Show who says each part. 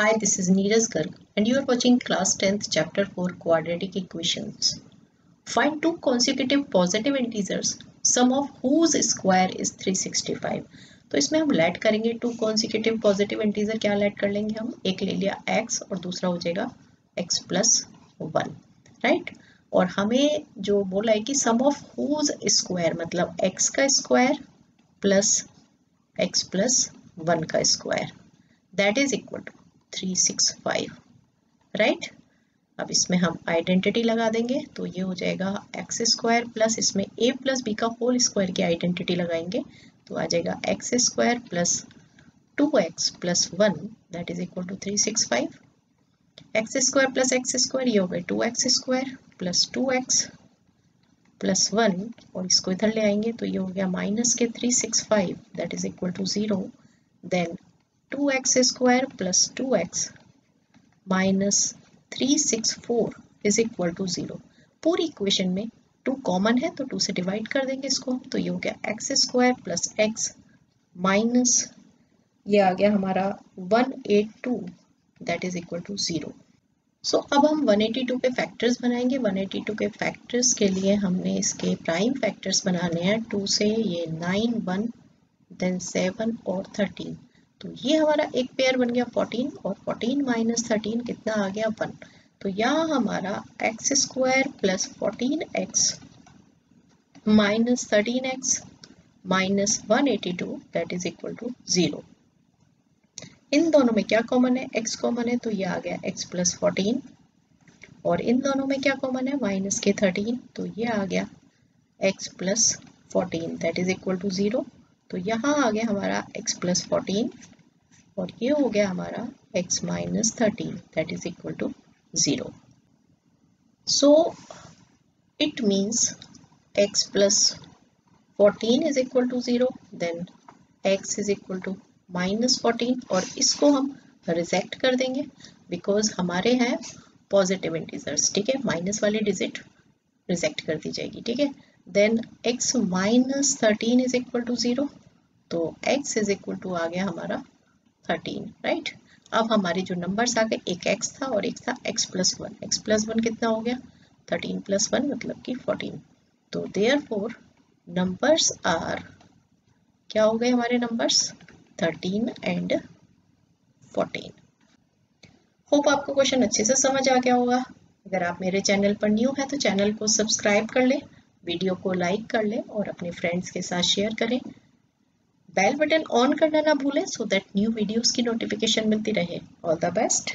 Speaker 1: Hi, this is Neeraj Garg and you are watching class 10th chapter 4 quadratic equations. Find two consecutive positive integers sum of whose square is 365. तो इसमें हम let करेंगे two consecutive positive integer क्या let कर लेंगे हम एक ले लिया x और दूसरा हो जाएगा x प्लस वन राइट और हमें जो बोला है कि सम ऑफ़ हुज स्क्वायर मतलब x का square plus x plus one का square that is equal to 365 right अब इसमें हम आइडेंटिटी लगा देंगे तो ये हो जाएगा एक्स स्क्वायर प्लस इसमें ए प्लस बी का होल स्क्वायर की आइडेंटिटी लगाएँगे तो आ जाएगा x square plus two x plus one that is equal to three six five x square plus x square ये हो गए two x square plus two x plus one और इसको इधर ले आएँगे तो ये हो गया माइनस के three six five that is equal to zero then 2x square plus 2x minus 364 is equal to 0 पूरी इक्वेशन में टू कॉमन है तो टू से डिवाइड कर देंगे इसको। तो ये हो गया x square plus x minus ये आ गया हमारा 182 that is equal to zero so अब हम 182 के फैक्टर्स बनाएँगे। 182 के फैक्टर्स के लिए हमने इसके प्राइम फैक्टर्स बनाने हैं। 2 से ये 9 1 देन 7 और 13 तो ये हमारा एक पेयर बन गया 14 और 14 माइनस थर्टीन कितना आ गया वन तो यहाँ हमारा x square plus fourteen x minus thirteen x minus one eighty two that is equal to zero इन दोनों में क्या कॉमन है? x कॉमन है तो ये आ गया x प्लस फोर्टीन और इन दोनों में क्या कॉमन है? माइनस के थर्टीन तो ये आ गया x plus fourteen that is equal to zero तो यहाँ आ गया हमारा x प्लस फोर्टीन और ये हो गया हमारा x minus thirteen that is equal to zero so it means x plus fourteen is equal to zero then x is equal to minus fourteen और इसको हम रिजेक्ट कर देंगे बिकॉज़ हमारे हैं पॉजिटिव इंटीजर्स ठीक है? माइनस वाली डिजिट रिजेक्ट कर दी जाएगी, ठीक है? Then x minus thirteen is equal to zero तो x इज़ इक्वल टू आ गया हमारा थर्टीन राइट अब हमारे जो नंबर्स आ गए, एक x था और एक था x plus one x plus one कितना हो गया? थर्टीन प्लस वन मतलब कि फोर्टीन तो देयर फोर नंबर्स आर क्या हो गए हमारे numbers thirteen and fourteen hope आपको क्वेश्चन अच्छे से समझ आ गया होगा। अगर आप मेरे चैनल पर न्यू है तो चैनल को सब्सक्राइब कर लें। वीडियो को लाइक कर लें और अपने फ्रेंड्स के साथ शेयर करें। बेल बटन ऑन करना ना भूलें सो दैट न्यू वीडियोस की नोटिफिकेशन मिलती रहे। All the best